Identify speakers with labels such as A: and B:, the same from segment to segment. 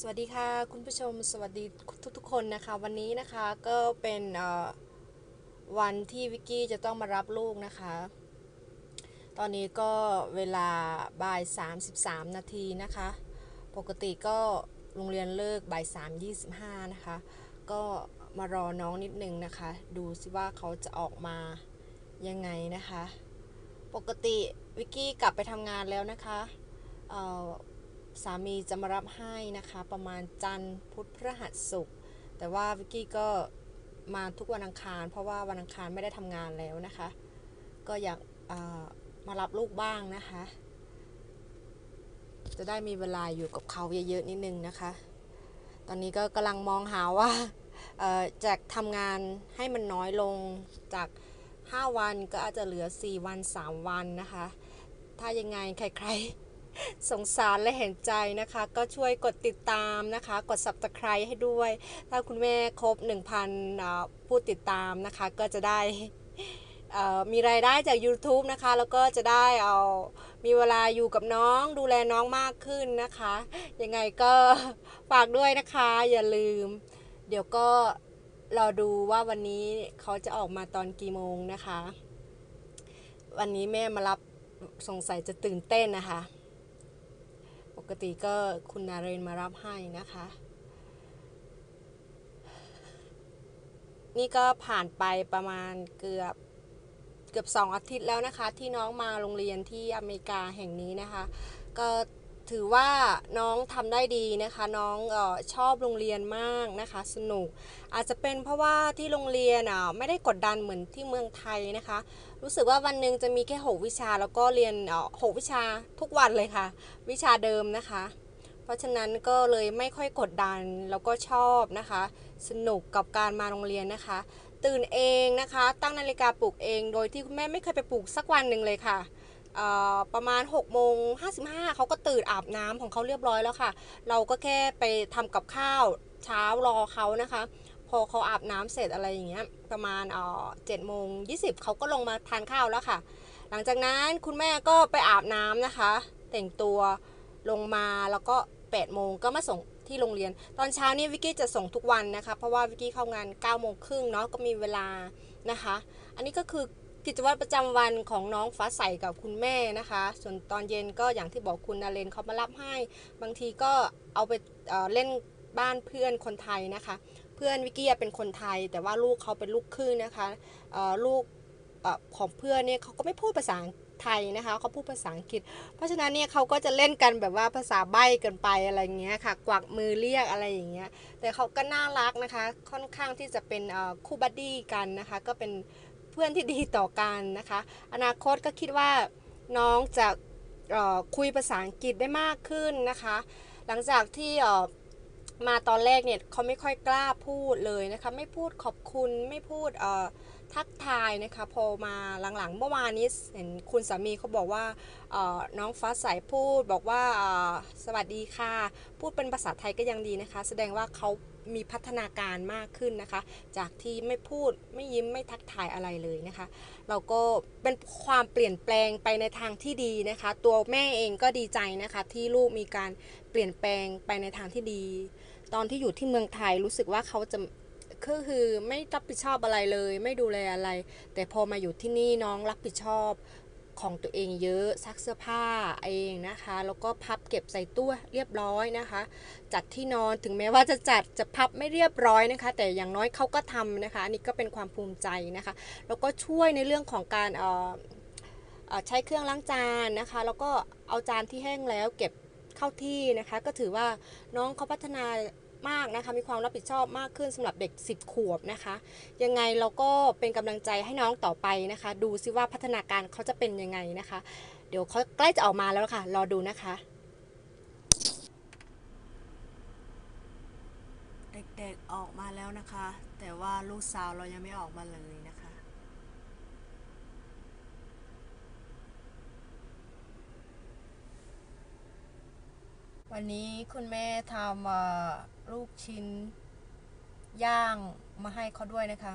A: สวัสดีค่ะคุณผู้ชมสวัสดีทุกๆคนนะคะ วันนี้นะคะก็เป็นวันที่วิกกี้จะต้องมารับลูกนะคะ ตอนนี้ก็เวลาบ่าย 33 นาทีนะคะ ปกติก็โรงเรียนเลิกบ่าย 3 25 นะคะ ก็มารอน้องนิดนึงนะคะ ดูสิว่าเขาจะออกมายังไงนะคะ ปกติวิกกี้กลับไปทำงานแล้วนะคะ สามีจะมารับให้นะคะประมาณจันทร์พุธพฤหัสศุกร์แต่ว่าวิกกี้ก็มาทุกวันอังคาร เพราะว่าวันอังคารไม่ได้ทำงานแล้วนะคะ ก็อยากเอ่อมารับลูกบ้างนะคะ จะได้มีเวลาอยู่กับเขาเยอะๆนิดนึงนะคะ ตอนนี้ก็กำลังมองหาว่าเอ่อจะทำงานให้มันน้อยลงจาก 5 วันก็อาจจะเหลือ 4 วัน 3 วันนะคะ ถ้ายังไงใครๆ สงสารและเห็นใจนะคะ ก็ช่วยกดติดตามนะคะ กด subscribe ให้ด้วย ถ้าคุณแม่ครบ 1,000ผู้ติดตามนะคะ ก็จะได้มีรายได้จาก YouTube นะคะ แล้วก็จะได้เอามีเวลาอยู่กับน้องดูแลน้องมากขึ้นนะคะ ยังไงก็ฝากด้วยนะคะ อย่าลืม เดี๋ยวก็รอดูว่าวันนี้เขาจะออกมาตอนกี่โมงนะคะ วันนี้แม่มารับสงสัยจะตื่นเต้นนะคะ ปกติก็คุณนาเรนมารับให้นะคะ นี่ก็ผ่านไปประมาณเกือบเกือบสองอาทิตย์แล้วนะคะ ที่น้องมาโรงเรียนที่อเมริกาแห่งนี้นะคะ ก็ ถือว่าน้องทำได้ดีนะคะ น้องออชอบโรงเรียนมากนะคะ สนุก อาจจะเป็นเพราะว่าที่โรงเรียนอะไม่ได้กดดันเหมือนที่เมืองไทยนะคะ รู้สึกว่าวันหนึ่งจะมีแค่ 6 วิชาแล้วก็เรียนหกวิชาทุกวันเลยค่ะ วิชาเดิมนะคะ เพราะฉะนั้นก็เลยไม่ค่อยกดดันแล้วก็ชอบนะคะ สนุกกับการมาโรงเรียนนะคะ ตื่นเองนะคะ ตั้งนาฬิกาปลุกเอง โดยที่คุณแม่ไม่เคยไปปลุกสักวันหนึ่งเลยค่ะ ประมาณ6โมง55เขาก็ตื่นอาบน้ำของเขาเรียบร้อยแล้วค่ะ เราก็แค่ไปทำกับข้าวเช้ารอเขานะคะ พอเขาอาบน้ำเสร็จอะไรอย่างเงี้ยประมาณเอ่อเจ็ดโมงยี่สิบเขาก็ลงมาทานข้าวแล้วค่ะ หลังจากนั้นคุณแม่ก็ไปอาบน้ำนะคะ แต่งตัวลงมาแล้วก็8ปดโมงก็มาส่งที่โรงเรียน ตอนเช้านี่วิกกี้จะส่งทุกวันนะคะ เพราะว่าวิกกี้เข้างาน9ก้าโมงครึ่งเนาะก็มีเวลานะคะ อันนี้ก็คือ กิจวัตรประจำวันของน้องฟ้าใสกับคุณแม่นะคะ ส่วนตอนเย็นก็อย่างที่บอกคุณนาเรนเขามารับให้ บางทีก็เอาไปเล่นบ้านเพื่อนคนไทยนะคะ เพื่อนวิกกี้เป็นคนไทย แต่ว่าลูกเขาเป็นลูกครึ่งนะคะลูกของเพื่อนเนี่ยเขาก็ไม่พูดภาษาไทยนะคะเขาพูดภาษาอังกฤษ เพราะฉะนั้นเนี่ยเขาก็จะเล่นกันแบบว่าภาษาใบ้กันไปอะไรเงี้ยค่ะ กวักมือเรียกอะไรอย่างเงี้ยแต่เขาก็น่ารักนะคะ ค่อนข้างที่จะเป็นคู่ buddy กันนะคะ ก็เป็น เพื่อนที่ดีต่อกันนะคะ อนาคตก็คิดว่าน้องจะคุยภาษาอังกฤษได้มากขึ้นนะคะ หลังจากที่มาตอนแรกเนี่ยเขาไม่ค่อยกล้าพูดเลยนะคะ ไม่พูดขอบคุณไม่พูดอ ทักทายนะคะพอมาหลังๆ เมื่อวานนี้เห็นคุณสามีเขาบอกว่าน้องฟ้าใสพูดบอกว่าสวัสดีค่ะ พูดเป็นภาษาไทยก็ยังดีนะคะ แสดงว่าเขามีพัฒนาการมากขึ้นนะคะ จากที่ไม่พูดไม่ยิ้มไม่ทักทายอะไรเลยนะคะ เราก็เป็นความเปลี่ยนแปลงไปในทางที่ดีนะคะ ตัวแม่เองก็ดีใจนะคะ ที่ลูกมีการเปลี่ยนแปลงไปในทางที่ดี ตอนที่อยู่ที่เมืองไทยรู้สึกว่าเขาจะ ก็คือไม่รับผิดชอบอะไรเลย ไม่ดูแลอะไร แต่พอมาอยู่ที่นี่น้องรับผิดชอบของตัวเองเยอะซักเสื้อผ้าเองนะคะ แล้วก็พับเก็บใส่ตู้เรียบร้อยนะคะ จัดที่นอนถึงแม้ว่าจะจัดจะพับไม่เรียบร้อยนะคะ แต่อย่างน้อยเขาก็ทำนะคะอันนี้ก็เป็นความภูมิใจนะคะ แล้วก็ช่วยในเรื่องของการเอ่อเอ่อใช้เครื่องล้างจานนะคะ แล้วก็เอาจานที่แห้งแล้วเก็บเข้าที่นะคะ ก็ถือว่าน้องเขาพัฒนา มากนะคะ มีความรับผิดชอบมากขึ้นสำหรับเด็ก 10 ขวบนะคะ ยังไงเราก็เป็นกำลังใจให้น้องต่อไปนะคะ ดูซิว่าพัฒนาการเขาจะเป็นยังไงนะคะ เดี๋ยวเขาใกล้จะออกมาแล้วค่ะ รอดูนะคะ เด็กๆออกมาแล้วนะคะ แต่ว่าลูกสาวเรายังไม่ออกมาเลยนะคะ วันนี้คุณแม่ทำลูกชิ้นย่างมาให้เขาด้วยนะคะ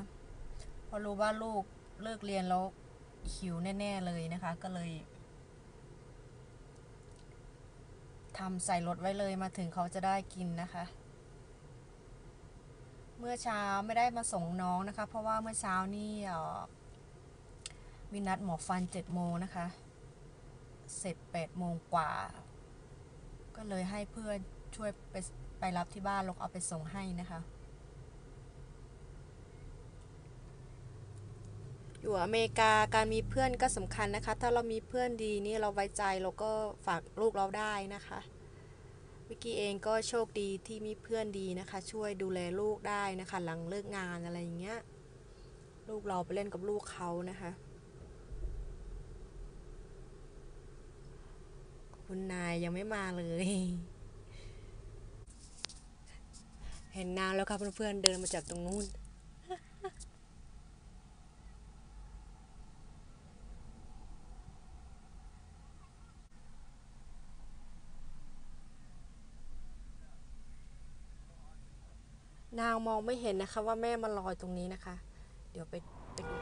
A: เพราะรู้ว่าลูกเลิกเรียนแล้วหิวแน่ ๆ เลยนะคะ ก็เลยทำใส่รถไว้เลยมาถึงเขาจะได้กินนะคะ เมื่อเช้าไม่ได้มาส่งน้องนะคะ เพราะว่าเมื่อเช้านี่มีนัดหมอฟันเจ็ดโมงนะคะ เสร็จแปดโมงกว่า ก็เลยให้เพื่อนช่วยไปไปรับที่บ้านล้วก็เอาไปส่งให้นะคะ อยู่อเมริกาการมีเพื่อนก็สำคัญนะคะ ถ้าเรามีเพื่อนดีนี่เราไว้ใจเราก็ฝากลูกเราได้นะคะวิกกี้เองก็โชคดีที่มีเพื่อนดีนะคะ ช่วยดูแลลูกได้นะคะ หลังเลิกงานอะไรอย่างเงี้ย ลูกเราไปเล่นกับลูกเขานะคะ คุณนายยังไม่มาเลย เห็นนานแล้วค่ะเพื่อนๆเดินมาจากตรงนู้น นางมองไม่เห็นนะคะว่าแม่มาลอยตรงนี้นะคะ เดี๋ยวไปไปดู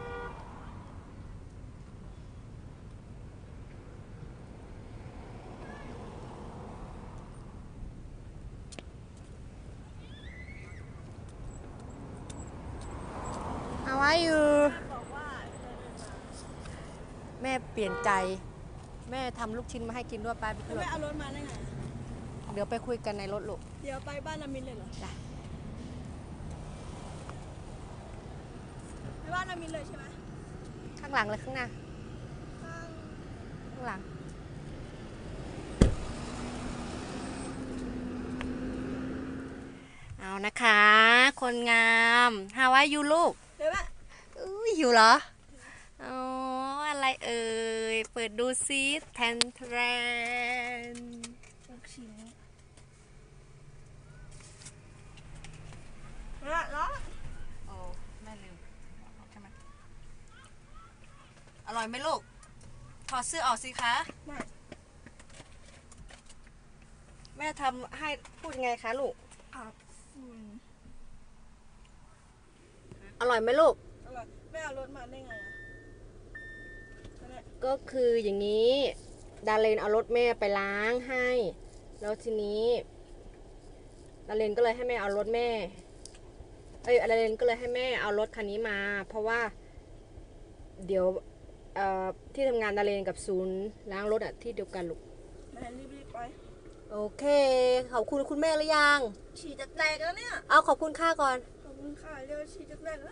A: เอาไว้อยู่ แม่เปลี่ยนใจ แม่ทำลูกชิ้นมาให้กินด้วยไปไป
B: แล้ว
A: ด้วย
B: ไม่เอารถมาได้ไง
A: เดี๋ยวไปคุยกันในรถลูก
B: เดี๋ยวไปบ้านนามินเลยเหรอ
A: ได้
B: ไปบ้านนามินเลยใช่ไหม
A: ข้างหลังเลยข้างหน้า
B: ข้าง
A: ข้างหลัง เอานะคะ คนงามฮาวายยูลูก
B: เดี๋ยวแม่
A: อุ้ยอยู่เหรอ อ๋อ อะไรเอ่ย เปิดดูซิแทนแทรน
B: ลูกชิ้นละล้อ
A: โอ้แม่ลืมใช่ไหมอร่อยไหมลูก ถอดเสื้อออกสิคะ
B: ไม่
A: แม่ทำให้พูดยังไงคะลูก
B: อาบฝุ่น
A: อร่อยไหมลูก
B: อะไร ไม่เอารถมาได้ไงอะนั่นแหละ
A: ก็คืออย่างนี้ ดาเลนเอารถแม่ไปล้างให้ แล้วทีนี้ ดาเลนก็เลยให้แม่เอารถแม่ เอ้ยดาเลนก็เลยให้แม่เอารถคันนี้มา เพราะว่า เดี๋ยวเอ่อที่ทำงานดาเลนกับศูนย์ล้างรถอะที่เดียวกันลูก
B: แม่รีบๆไป
A: โอเค ขอบคุณคุณแม่หรือยัง
B: ฉี่จะแตกแล้วเนี่ย
A: เอาขอบคุณค่าก่อน
B: ขอบคุณค่ะเร็วฉี่จะแตกแล้ว